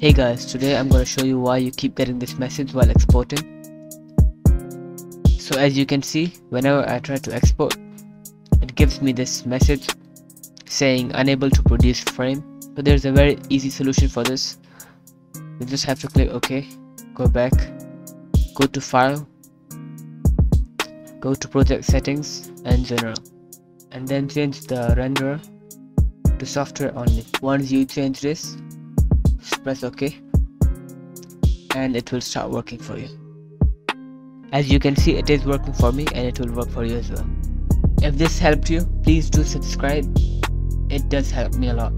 Hey guys, today I'm going to show you why you keep getting this message while exporting. So as you can see, whenever I try to export, it gives me this message saying unable to produce frame. So there's a very easy solution for this. You just have to click OK, go back, go to file, go to project settings and general and then change the renderer to software only. Once you change this, press ok and it will start working for you. As you can see it is working for me and it will work for you as well. If this helped you, please do subscribe. It does help me a lot.